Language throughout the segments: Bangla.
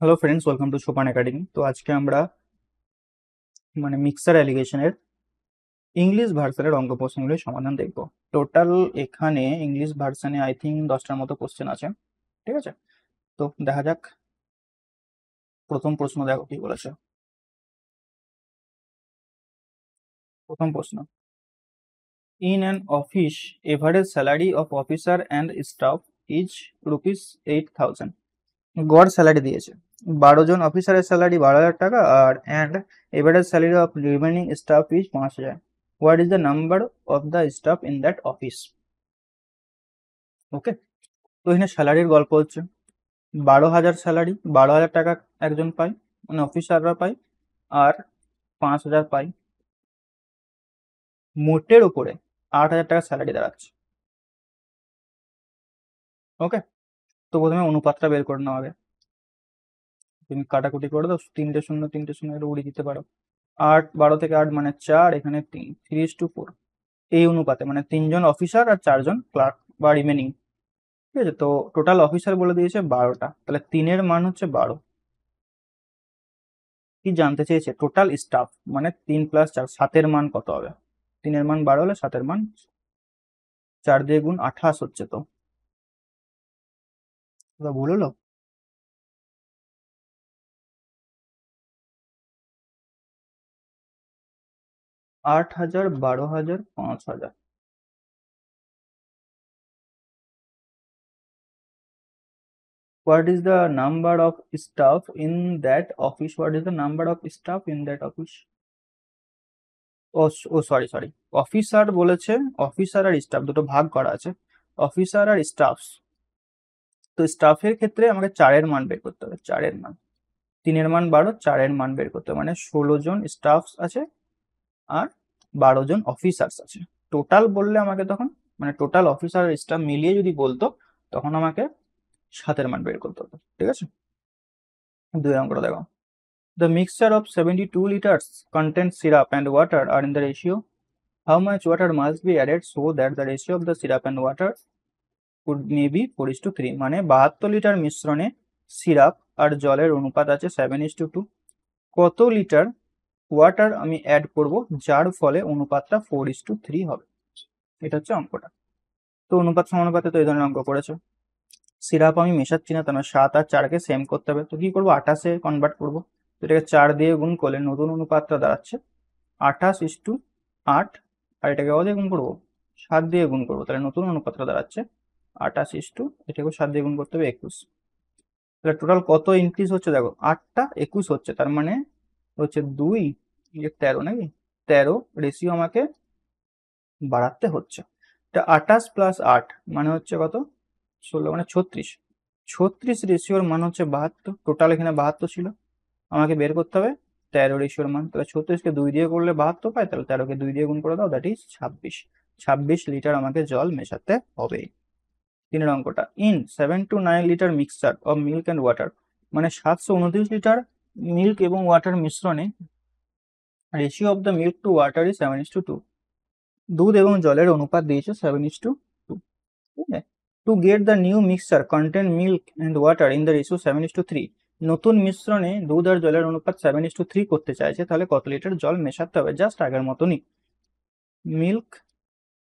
Hello friends welcome to Sopan academy তো আজকে আমরা মানে মিক্সার অ্যালিগেশনের ইংলিশ ভার্সানের অঙ্ক প্রশ্নগুলির সমাধান দেখব। টোটাল এখানে ইংলিশ ভার্সানে আই থিঙ্ক দশটার মতো কোশ্চেন আছে। ঠিক আছে? তো দেখা যাক। প্রথম প্রশ্ন দেখো কি বলেছে। প্রথম প্রশ্ন। In an office average salary of officer and staff is rupees eight thousand গড় স্যালারি দিয়েছে। বারো জন অফিসারের স্যালারি বারো হাজার টাকা আর and average salary of remaining staff is পাঁচ হাজার। What is the number of the staff in that office okay তো এখানে স্যালারির গল্প হচ্ছে। বারো হাজার স্যালারি বারো হাজার টাকা একজন পায় মানে অফিসাররা পায়, আর পাঁচ হাজার পায়। মোটের উপরে আট হাজার টাকা স্যালারি দাঁড়াচ্ছে। ওকে তো প্রথমে অনুপাতটা বের করে নেওয়া হবে। তুমি কাটাকুটি করে দাও, তিনটে শূন্য তিনটে শূন্য এটা উড়িয়ে দিতে পারো। আট, বারো থেকে আট মানে চার, এখানে তিন থ্রি টু ফোর এই অনুপাতে মানে তিনজন অফিসার আর চারজন ক্লার্ক বা রিমেনিং ঠিক আছে? তো টোটাল অফিসার বলে দিয়েছে বারোটা। তাহলে তিনের মান হচ্ছে বারো। কি জানতে চেয়েছে? টোটাল স্টাফ মানে তিন প্লাস চার, সাতের মান কত হবে? তিনের মান বারো হলে সাতের মান চার দিয়ে গুণ আঠাশ হচ্ছে তো। কথা ভুল আট হাজার, বারো হাজার, পাঁচ হাজার। What is the number of staff in that office what is the number of staff in that office oh sorry sorry officer বলেছে অফিসার আর স্টাফ দুটো ভাগ করা আছে। অফিসার আর স্টাফ তো স্টাফের ক্ষেত্রে আমাকে চারের মান বের করতে হবে, চারের মান। তিনের মান বারো, চারের মান বের করতে হবে মানে ষোলো জন স্টাফস আছে আর বারো জন অফিসার্স আছে। টোটাল বললে আমাকে তখন মানে টোটাল অফিসার স্টাফ মিলিয়ে যদি বলতো, তখন আমাকে সাতের মান বের করতে হতো, ঠিক আছে? দুই অঙ্কটা দেখো। The mixture of seventy two litres content syrup and water are in the ratio how much water must be added so that the ratio of the syrup and water would may be four is to three মানে বাহাত্তর লিটার মিশ্রণে সিরাপ আর জলের অনুপাত আছে সেভেন ইস টু টু কত লিটার ওয়াটার আমি অ্যাড করব, যার ফলে অনুপাতটা ফোর ইস টু থ্রি হবে। এটা হচ্ছে অঙ্কটা। তো অনুপাত সমানুপাতে তো এই ধরনের অঙ্ক করেছ। সিরাপ আমি মেশাচ্ছি না, তার সাত আর চারকে সেম করতে হবে। তো কি করব? আঠাশে কনভার্ট করব। তো এটাকে চার দিয়ে গুণ করলে নতুন অনুপাতটা দাঁড়াচ্ছে। আঠাশ ইস টু আট, আর এটাকে ও দিয়ে গুণ করব? সাত দিয়ে গুণ করব, তাহলে নতুন অনুপাতটা দাঁড়াচ্ছে। আঠাশ ইস টু এটাকে সাত দিয়ে গুণ করতে হবে একুশ। তাহলে টোটাল কত ইনক্রিজ হচ্ছে? দেখো, আটটা একুশ হচ্ছে, তার মানে হচ্ছে দুই তেরো নাকি? তেরো রেশিও আমাকে বাড়াতে হচ্ছে। এটা আঠাশ প্লাস আট মানে হচ্ছে কত? ষোলো মানে ছত্রিশ। ছত্রিশ রেশিওর মান হচ্ছে বাহাত্তর টোটাল এখানে বাহাত্তর ছিল। আমাকে বের করতে হবে তেরো রেশিওর মান। তাহলে ছত্রিশকে দুই দিয়ে করলে বাহাত্তর পায় তাহলে তেরোকে দুই দিয়ে গুণ করে দাও দ্যাট ইজ ছাব্বিশ। ছাব্বিশ লিটার আমাকে জল মেশাতে হবে। তিনের অঙ্কটা। In seven two nine litre mixture of milk and water মানে সাতশো উনত্রিশ লিটার মিল্ক এবং ওয়াটার মিশ্রণে ratio of the milk to water is seven is to two দুধ এবং জলের অনুপাত দিয়েছে সেভেন ইস টু টু ঠিক আছে? To get the new mixture content milk and water in the ratio seven is to three নতুন মিশ্রণে দুধ আর জলের অনুপাত সেভেন ইস টু থ্রি করতে চাইছে, তাহলে কত লিটার জল মেশাতে হবে? জাস্ট আগের মতনই। Milk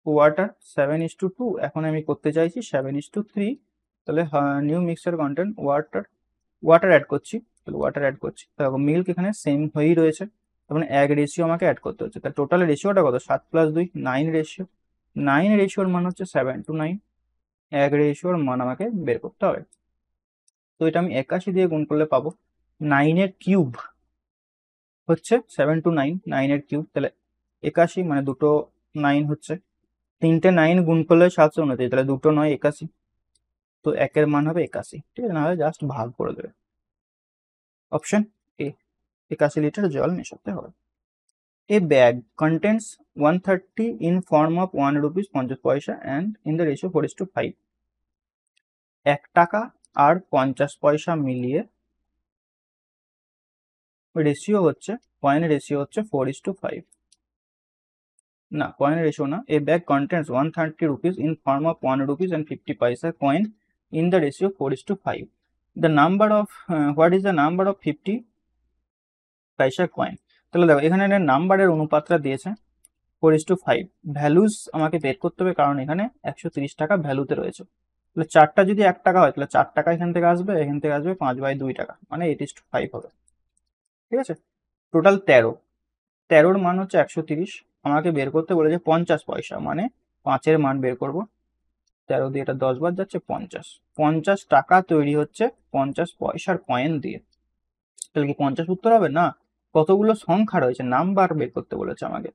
water seven is to two এখন আমি করতে চাইছি সেভেন ইস টু থ্রি তাহলে new mixture content water water add করছি, তাহলে ওয়াটার অ্যাড করছি তারপর মিল্ক এখানে সেম হয়েই রয়েছে, তার মানে এক রেশিও আমাকে অ্যাড করতে হচ্ছে তাহলে টোটাল রেশিওটা কত? সাত প্লাস দুই নাইন রেশিও নাইন রেশিওর মান হচ্ছে সেভেন টু নাইন এক রেশিওর মান আমাকে বের করতে হবে, তো এটা আমি একাশি দিয়ে গুণ করলে পাবো নাইনের কিউব হচ্ছে সেভেন টু নাইন নাইনের কিউব তাহলে একাশি মানে দুটো নাইন হচ্ছে তিনটে নাইন গুণ করলে সাতশো উনত্রিশ, তাহলে দুটো নয় একাশি। তো একের মান হবে একাশি, ঠিক আছে? নাহলে জাস্ট ভাগ করে দেবে। অপশন এ একাশি লিটার জল মেশাতে হবে। A bag contents one thirty in form of one rupees পঞ্চাশ paisa and in the ratio four is to five এক টাকা আর পঞ্চাশ পয়সা মিলিয়ে রেশিও হচ্ছে কয়েন রেশিও হচ্ছে ফোর ইস টু ফাইভ না কয়েন রেশিও না। A bag contents one thirty rupees in form of one rupees and fifty paisa coin in the ratio four is to five the number of what is the number of fifty paisa coin তাহলে দেখো, এখানে একটা নাম্বারের অনুপাতটা দিয়েছে four is to five values আমাকে বের করতে হবে কারণ এখানে একশো তিরিশ টাকা ভ্যালুতে রয়েছে। তাহলে চারটা যদি এক টাকা হয়, তাহলে চার টাকা এখান থেকে আসবে, এখান থেকে আসবে পাঁচ বাই দুই টাকা মানে এইট ইস টু ফাইভ হবে। ঠিক আছে? টোটাল তেরো। তেরোর মান হচ্ছে একশো তিরিশ। আমাকে বের করতে বলেছে পঞ্চাশ পয়সা মানে পাঁচের মান বের করব। তেরো দিয়ে এটা দশ বার যাচ্ছে পঞ্চাশ। পঞ্চাশ টাকা তৈরি হচ্ছে পঞ্চাশ পয়সার কয়েন দিয়ে। তাহলে কি পঞ্চাশ উত্তর হবে? না। কতগুলো সংখ্যা রয়েছে? নাম্বার বের করতে বলেছে আমাকে।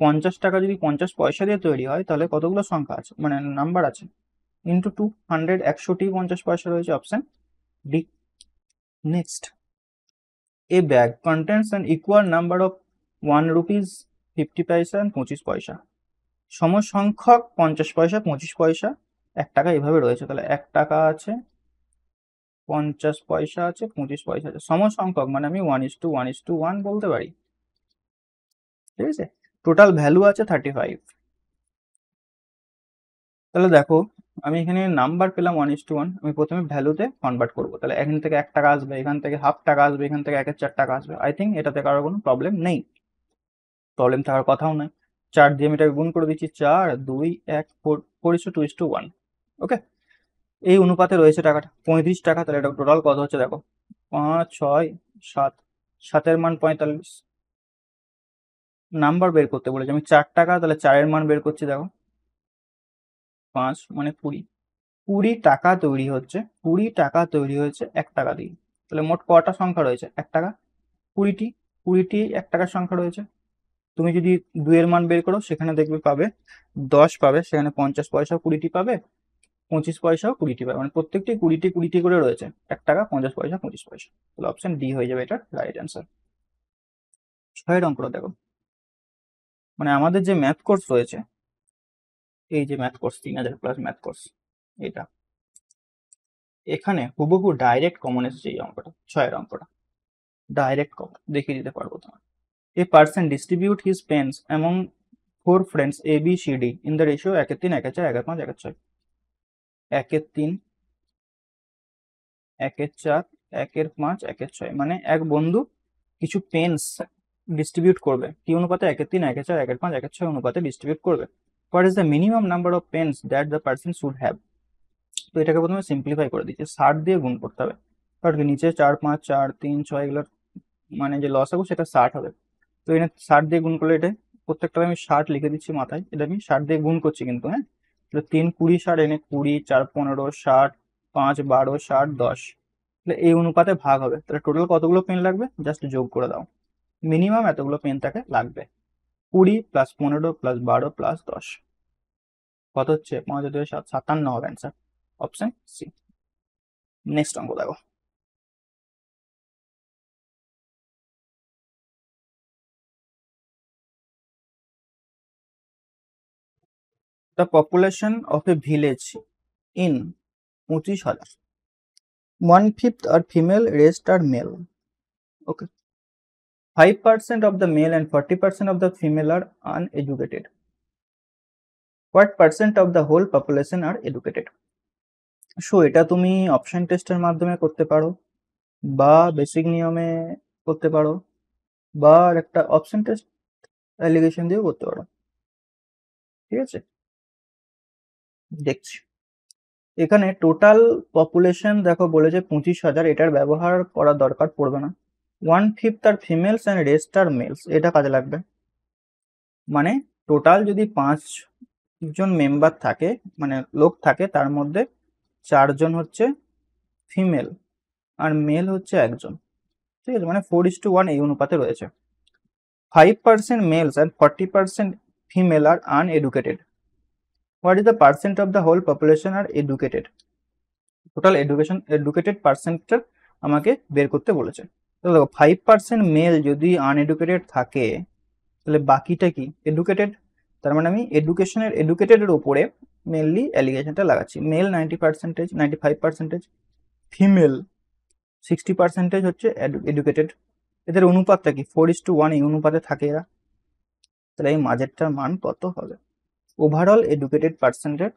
পঞ্চাশ টাকা যদি পঞ্চাশ পয়সা দিয়ে তৈরি হয়, তাহলে কতগুলো সংখ্যা আছে? মানে নাম্বার আছে। ইন্টু টু হান্ড্রেড একশোটি পঞ্চাশ পয়সা রয়েছে option D next a bag contents an equal number of one rupees fifty paisa পঁচিশ পয়সা। সমসংখ্যক পঞ্চাশ পয়সা, পঁচিশ পয়সা, এক টাকা এভাবে রয়েছে। তাহলে এক টাকা আছে, পঞ্চাশ পয়সা আছে, পঁচিশ পয়সা আছে। সমসংখ্যক মানে আমি one is to one is to one বলতে পারি। ঠিক আছে? টোটাল ভ্যালু আছে থার্টি ফাইভ তাহলে দেখো, আমি এখানে নাম্বার পেলাম ওয়ান ইস টু ওয়ান আমি প্রথমে ভ্যালুতে কনভার্ট করব। তাহলে এখান থেকে এক টাকা আসবে, এখান থেকে হাফ টাকা আসবে, এখান থেকে একের চার টাকা আসবে। আই থিঙ্ক এটাতে কারোর কোনো প্রবলেম নেই। প্রবলেম থাকার কথাও নয়। চার দিয়ে আমি এটাকে গুণ করে দিচ্ছি চার, দুই, এক four four two is to one okay এই অনুপাতে রয়েছে টাকাটা, পঁয়ত্রিশ টাকা, তাহলে এটা টোটাল কত হচ্ছে দেখো? পাঁচ, ছয়, সাত, সাতের মান পঁয়তাল্লিশ। নাম্বার বের করতে বলেছে, আমি চার টাকা, তাহলে চারের মান বের করছি দেখো। পাঁচ মানে কুড়ি। কুড়ি টাকা তৈরি হচ্ছে, কুড়ি টাকা তৈরি হয়েছে এক টাকা দিয়ে। তাহলে মোট কটা সংখ্যা রয়েছে? এক টাকা। কুড়িটি কুড়িটি এক টাকার সংখ্যা রয়েছে। তুমি যদি দুইয়ের মান বের করো, সেখানে দেখবে পাবে দশ পাবে, সেখানে পঞ্চাশ পয়সা কুড়িটি পাবে, পঁচিশ পয়সাও কুড়িটি পাবে। মানে প্রত্যেকটি কুড়িটি কুড়িটি করে রয়েছে। এক টাকা, পঞ্চাশ পয়সা, পঁচিশ পয়সা। তাহলে অপশন ডি হয়ে যাবে এটার রাইট অ্যান্সার ছয়ের অঙ্কটা দেখো। মানে আমাদের যে ম্যাথ কোর্স রয়েছে, এই যে ম্যাথ কোর্স তিন হাজার প্লাস ম্যাথ কোর্স এটা। এখানে হুবহু ডাইরেক্ট কমন এসেছে এই অঙ্কটা, ছয়ের অঙ্কটা। ডাইরেক্ট কমন দেখিয়ে দিতে পারব তোমার a person distribute his pens among four friends B C D in the ratio একের তিন একের চার একের পাঁচ একের ছয় একের তিন একের চার একের পাঁচ একের ছয় মানে এক বন্ধু কিছু পেন্স ডিস্ট্রিবিউট করবে কি অনুপাতে একের তিন একের চার একের পাঁচ একের ছয় অনুপাতে ডিস্ট্রিবিউট করবে what is the minimum number of pens that the person should have তো এটাকে প্রথমে সিম্পলিফাই করে দিচ্ছে ষাট দিয়ে গুণ করতে হবে কারণ নিচে চার পাঁচ চার তিন ছয় এগুলোর মানে যে লস হবে সেটা ষাট হবে তো এখানে ষাট দিয়ে গুণ করলে এটা প্রত্যেকটা আমি ষাট লিখে দিচ্ছি মাথায়, এটা আমি ষাট দিয়ে গুণ করছি কিন্তু হ্যাঁ? তাহলে তিন কুড়ি ষাট এনে কুড়ি, চার পনেরো, ষাট, পাঁচ বারো, ষাট, দশ, তাহলে এই অনুপাতে ভাগ হবে। তাহলে টোটাল কতগুলো পেন লাগবে? জাস্ট যোগ করে দাও। মিনিমাম এতগুলো পেন তাকে লাগবে। কুড়ি প্লাস পনেরো প্লাস বারো প্লাস দশ। কত হচ্ছে? পাঁচ দুই সাত, সাতান্ন হবে অ্যান্সার অপশন সি নেক্সট অঙ্ক দেখো। The population of a village in পঁচিশ হাজার। One fifth are female rest are male okay five percent of the male and forty percent of the female are uneducated what percent of the whole population are educated so এটা তুমি অপশন টেস্টের মাধ্যমে করতে পারো, বা বেসিক নিয়মে করতে পারো, বা একটা অপশন টেস্ট অ্যালিগেশন দিয়েও করতে পারো। ঠিক আছে? দেখছি। এখানে টোটাল পপুলেশন দেখো বলেছে পঁচিশ হাজার, এটার ব্যবহার করার দরকার পড়বে না। One fifth are females and rest are males এটা কাজে লাগবে। মানে টোটাল যদি পাঁচ জন মেম্বার থাকে মানে লোক থাকে, তার মধ্যে চারজন হচ্ছে ফিমেল আর মেল হচ্ছে একজন। ঠিক আছে? মানে ফোর ইস টু ওয়ান এই অনুপাতে রয়েছে। Five percent males and forty percent female are uneducated what is the percent of the whole population are educated total education educated পার্সেন্টটা আমাকে বের করতে বলেছে। তাহলে দেখো ফাইভ পার্সেন্ট মেল যদি আনএডুকেটেড থাকে, তাহলে বাকিটা কি? এডুকেটেড তার মানে আমি এডুকেশনের এডুকেটেডের ওপরে মেনলি অ্যালিগেশনটা লাগাচ্ছি। Male ninety percentage ninety five percentage female sixty percentage হচ্ছে এডুকেটেড এদের অনুপাতটা কি? ফোর ইস টু ওয়ান এই অনুপাতে থাকে এরা। তাহলে এই মাঝেরটার মান কত হবে? ওভারঅল এডুকেটেড পার্সেন্টের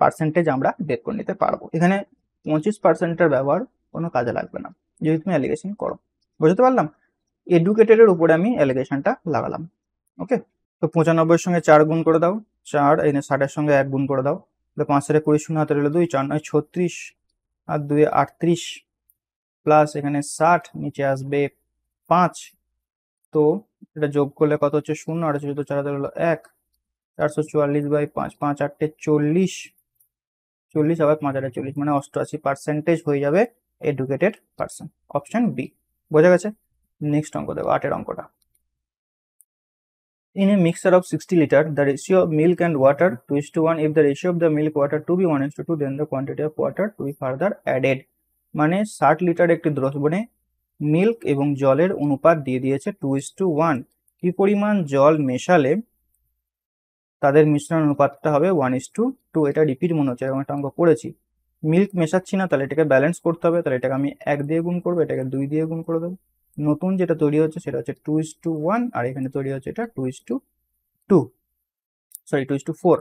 পার্সেন্টেজ আমরা বের করে নিতে পারব। এখানে পঁচিশ পার্সেন্টের ব্যবহার কোনো কাজে লাগবে না। যদি তুমি অ্যালিগেশন করো, বুঝতে পারলাম? এডুকেটেডের উপরে আমি অ্যালিগেশনটা লাগালাম। ওকে তো পঁচানব্বইয়ের সঙ্গে চার গুণ করে দাও। চার এনে ষাটের সঙ্গে এক গুণ করে দাও। তাহলে পাঁচ সাড়ে কুড়ি শূন্য হাতে রইল দুই, চার নয় ছত্রিশ, আর দুই আটত্রিশ প্লাস এখানে ষাট, নিচে আসবে পাঁচ। তো এটা যোগ করলে কত হচ্ছে শূন্য? আর চোদ্দ চার হাতে রইল এক চারশো চুয়াল্লিশ বাই পাঁচ পাঁচ আটটে চল্লিশ। চল্লিশ পাঁচ চল্লিশ মানে অষ্টআশি পার্সেন্টেজ হয়ে যাবে এডুকেটেড অপশন বি বোঝা গেছে? নেক্সট অঙ্ক দেবো আটের অঙ্কটা। In a mixture of 60 liter, the ratio of milk and water 2 is to 1. If the ratio of the milk water to be 1 is to 2, then the quantity of water to be further added. মানে ষাট লিটার একটি দ্রবণে মিল্ক এবং জলের অনুপাত দিয়ে দিয়েছে টু ইস টু ওয়ান কি পরিমাণ জল মেশালে তাদের মিশ্রণ অনুপাতটা হবে one is to two two repeat মনে হচ্ছে, এরকম একটা অঙ্ক করেছি। মিল্ক মেশাচ্ছি না, তাহলে এটাকে ব্যালেন্স করতে হবে, তাহলে এটাকে আমি এক দিয়ে গুণ করব, এটাকে দুই দিয়ে গুণ করে দেবো। নতুন যেটা তৈরি হচ্ছে সেটা হচ্ছে টু ইস টু ওয়ান আর এখানে তৈরি হচ্ছে এটা two is two two sorry two is two four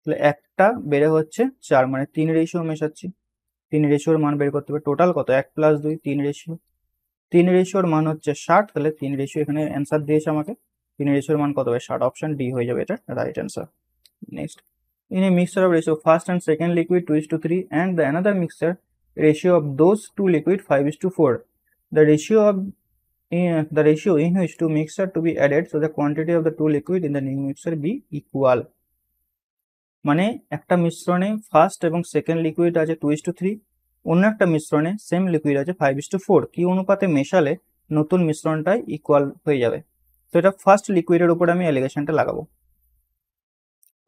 তাহলে একটা বেড়ে হচ্ছে চার মানে তিন রেশিও মেশাচ্ছি। তিন রেশিওর মান বের করতে হবে টোটাল কত? এক প্লাস দুই, তিন রেশিও তিন রেশিওর মান হচ্ছে ষাট, তাহলে তিন রেশিও এখানে অ্যান্সার দিয়েছে আমাকে। তিন রেশিওর মান কত হবে ষাট অপশন ডি হয়ে যাবে এটা right answer next in a mixture of ratio first and second liquid 2 is to 3 and the another mixture ratio of those two liquid 5 is to 4 the ratio of uh, the ratio in which two mixture to be added so the quantity of the two liquid in the new mixture be equal মানে একটা মিশ্রণে ফার্স্ট এবং সেকেন্ড লিকুইড আছে টু ইস টু থ্রি অন্য একটা মিশ্রণে সেম লিকুইড আছে ফাইভ ইস টু ফোর কি অনুপাতে মেশালে নতুন মিশ্রণটাই ইকুয়াল হয়ে যাবে তো এটা ফার্স্ট লিকুইডের উপর আমি অ্যালিগেশনটা লাগাবো।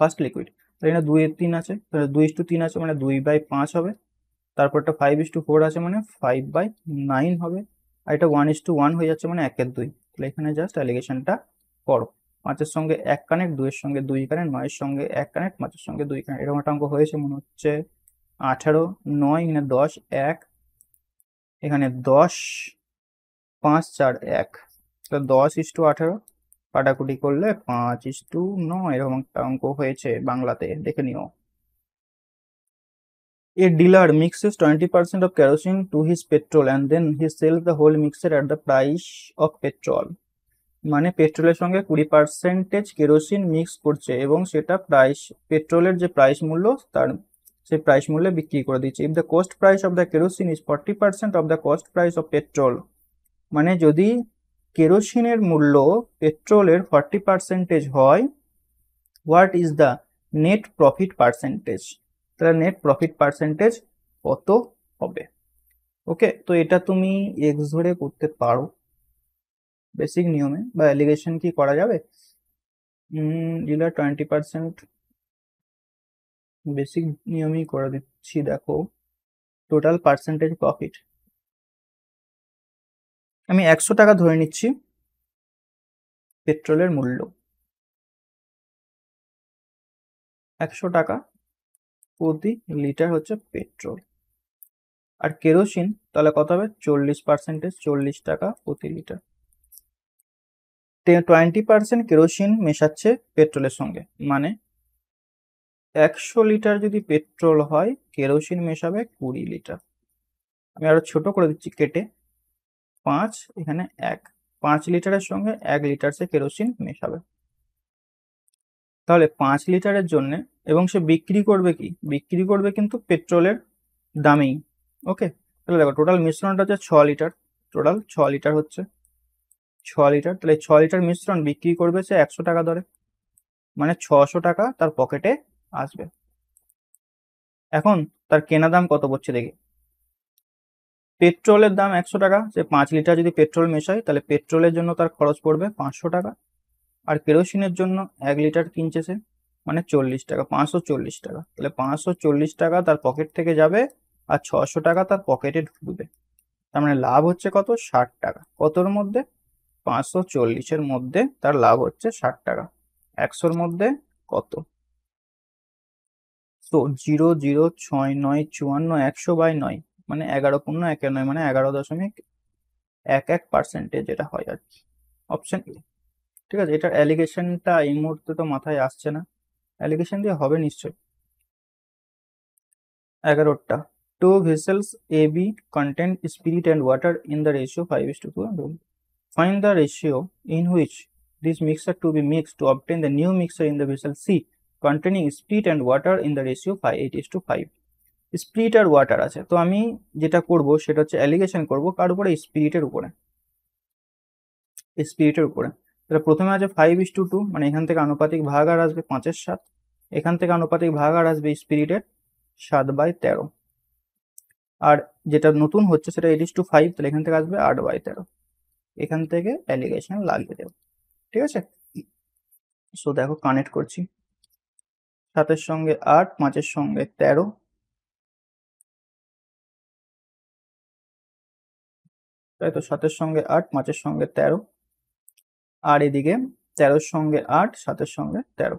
ফার্স্ট লিকুইড এখানে দুই এর তিন আছে, তাহলে দুই ইস টু তিন আছে মানে দুই বাই পাঁচ হবে, তারপরটা ফাইভ ইস টু ফোর আছে মানে ফাইভ বাই নাইন হবে, আর এটা ওয়ান ইস টু ওয়ান হয়ে যাচ্ছে মানে একের দুই। তাহলে এখানে জাস্ট অ্যালিগেশনটা করো। পাঁচের সঙ্গে এক কানেক্ট দুইয়ের সঙ্গে দুই কানেক্ট নয়ের সঙ্গে এক কানেক্ট পাঁচের সঙ্গে দুই কানেক্ট এরকম একটা অঙ্ক হয়েছে মনে হচ্ছে। আঠারো, নয়, এখানে দশ, এক, এখানে দশ, পাঁচ, চার, এক। তো দশ টু আঠারো কাটাকুটি করলে পাঁচ ইস টু নয়, এরকম একটা অঙ্ক হয়েছে বাংলাতে, দেখে নিও A dealer mixes 20% of kerosene to his petrol and then he sells the whole mixture at the price of petrol. মানে পেট্রোলের সঙ্গে কুড়ি পার্সেন্টেজ কেরোসিন মিক্স করছে এবং সেটা প্রাইস পেট্রোলের যে প্রাইস মূল্য তার সেই প্রাইস মূল্যে বিক্রি করে দিচ্ছে if the cost price of the kerosene is forty percent of the cost price of petrol মানে যদি কেরোসিনের মূল্য পেট্রোলের ফর্টি পার্সেন্টেজ হয়, what is the net profit percentage? তাহলে নেট প্রফিট পার্সেন্টেজ কত হবে? ওকে, তো এটা তুমি এক্স ধরে করতে পারো। বেসিক নিয়মে বা অ্যালিগেশন কি করা যাবে? Twenty percent. বেসিক নিয়মেই করে দিচ্ছি, দেখো। Total percentage profit. আমি একশো টাকা ধরে নিচ্ছি পেট্রোলের মূল্য। একশো টাকা প্রতি লিটার হচ্ছে পেট্রোল। আর কেরোসিন তাহলে কত হবে? চল্লিশ পার্সেন্টেজ চল্লিশ টাকা প্রতি লিটার। টোয়েন্টি পার্সেন্ট কেরোসিন মেশাচ্ছে পেট্রোলের সঙ্গে। মানে একশো লিটার যদি পেট্রোল হয়, কেরোসিন মেশাবে কুড়ি লিটার। আমি আরও ছোট করে দিচ্ছি কেটে। পাঁচ, এখানে এক। পাঁচ লিটারের সঙ্গে এক লিটার সে কেরোসিন মেশাবে। তাহলে পাঁচ লিটারের জন্য, এবং সে বিক্রি করবে কি? বিক্রি করবে কিন্তু পেট্রোলের দামেই। ওকে? তাহলে দেখো টোটাল মিশ্রণটা হচ্ছে ছ লিটার। টোটাল ছ লিটার হচ্ছে। ছ লিটার। তাহলে ছ লিটার মিশ্রণ বিক্রি করবে সে একশো টাকা দরে। মানে ছশো টাকা তার পকেটে আসবে। এখন তার কেনা দাম কত পড়ছে দেখি। পেট্রোলের দাম একশো টাকা সে পাঁচ লিটার যদি পেট্রোল মেশায় তাহলে পেট্রোলের জন্য তার খরচ পড়বে পাঁচশো টাকা। আর কেরোসিনের জন্য এক লিটার কিনছে সে মানে চল্লিশ টাকা, পাঁচশো চল্লিশ টাকা। তাহলে পাঁচশো চল্লিশ টাকা তার পকেট থেকে যাবে আর ছশো টাকা তার পকেটে ঢুকবে। তার মানে লাভ হচ্ছে কত? ষাট টাকা। কতর মধ্যে? পাঁচশো চল্লিশের মধ্যে তার লাভ হচ্ছে ষাট টাকা। একশোর মধ্যে কত? তো জিরো জিরো ছয় নয় চুয়ান্ন একশো বাই নয়। মানে এগারো পূর্ণ এক নয় মানে এগারো দশমিক এক এক পার্সেন্টে যেটা হয় আর কি। অপশন ঠিক আছে, এটার অ্যালিগেশনটা এই মুহূর্তে তো মাথায় আসছে না। অ্যালিগেশন দিয়ে হবে নিশ্চয় এগারোটা। Two vessels A B content spirit and water in the ratio five is to two find the ratio in which this mixture to be mix to obtain the new mixture in the vessel C containing spirit and water in the ratio five eight is to five spirit R water আছে। তো আমি যেটা করব সেটা হচ্ছে অ্যালিগেশন করব কার উপরে? স্পিরিটের উপরে। স্পিরিটের উপরে। তাহলে প্রথমে আছে ফাইভ ইস টু টু মানে এখান থেকে আনুপাতিক ভাগ আর আসবে পাঁচের সাত। এখান থেকে আনুপাতিক ভাগ আর আসবে স্পিরিটের সাত বাই তেরো। আর যেটা নতুন হচ্ছে সেটা এইট ইস টু ফাইভ তাহলে এখান থেকে আসবে আট বাই তেরো। এখান থেকে অ্যালিগেশন লাগিয়ে দেবো। ঠিক আছে? সো দেখো কানেক্ট করছি। সাতের সঙ্গে আট, পাঁচের সঙ্গে তেরো। তাই তো সাতের সঙ্গে আট, পাঁচের সঙ্গে তেরো। আর এদিকে তেরোর সঙ্গে আট, সাতের সঙ্গে তেরো।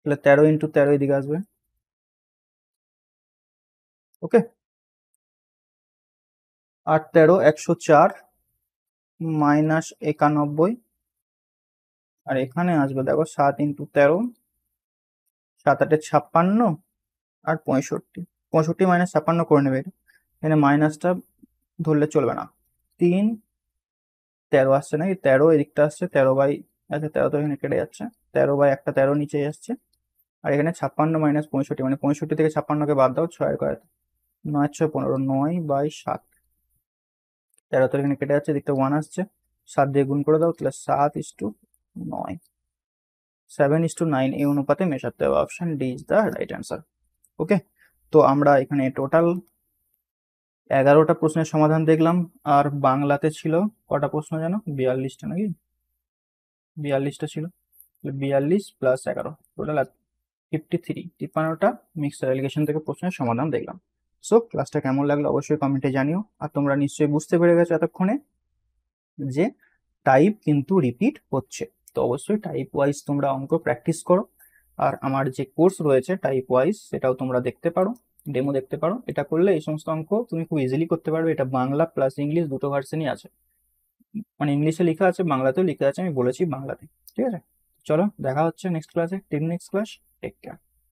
তাহলে তেরো ইন্টু তেরো এদিকে আসবে। ওকে আট তেরো একশো চার মাইনাস একানব্বই। আর এখানে আসবে দেখো সাত ইন্টু তেরো, সাত আটে ছাপ্পান্ন আর পঁয়ষট্টি। পঁয়ষট্টি মাইনাস ছাপ্পান্ন করে নেবে এখানে মাইনাসটা ধরলে চলবে না। তিন, তেরো আসছে নাকি? তেরো, এদিকটা আসছে, তেরো বাই আচ্ছা তেরো তো এখানে কেটে যাচ্ছে। তেরো বাই একটা, তেরো নিচে আসছে। আর এখানে ছাপ্পান্ন মাইনাস পঁয়ষট্টি মানে পঁয়ষট্টি থেকে ছাপ্পান্নকে বাদ দাও, ছয়ের করে নয়, ছয়, পনেরো, নয় বাই সাত। তেরো তো এখানে কেটে যাচ্ছে, এদিকটা ওয়ান আসছে। সাত দিয়ে গুণ করে দাও তাহলে সাত ইস টু নয়। সেভেন ইস টু নাইন এই অনুপাতে মেশাতে হবে। Option D is the right answer okay তো আমরা এখানে টোটাল এগারোটা প্রশ্নের সমাধান দেখলাম, আর বাংলাতে ছিল কটা প্রশ্ন যেন বিয়াল্লিশটা নাকি? বিয়াল্লিশটা ছিল। বিয়াল্লিশ প্লাস এগারো টোটাল ফিফটি থ্রি তিপ্পান্নটা মিক্সার এলিগেশন থেকে প্রশ্নের সমাধান দেখলাম। সো ক্লাসটা কেমন লাগল অবশ্যই কমেন্টে জানিও, আর তোমরা নিশ্চয়ই বুঝতে পেরে গেছো এতক্ষণে যে টাইপ কিন্তু রিপিট হচ্ছে। তো অবশ্যই টাইপ ওয়াইজ তোমরা অঙ্ক প্র্যাকটিস করো, আর আমার যে কোর্স রয়েছে টাইপ ওয়াইজ সেটাও তোমরা দেখতে পারো। ডেমো দেখতে পারো। এটা করলে এই সমস্ত অঙ্ক তুমি খুব ইজিলি করতে পারবে। এটা বাংলা প্লাস ইংলিশ দুটো ভার্সনই আছে। মানে ইংলিশে লেখা আছে, বাংলাতেও লেখা আছে, আমি বলেছি বাংলাতে। ঠিক আছে? চলো, দেখা হচ্ছে নেক্সট ক্লাসে team next class take care